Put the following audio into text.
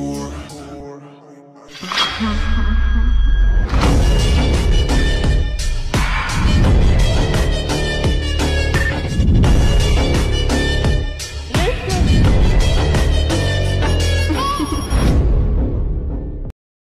more.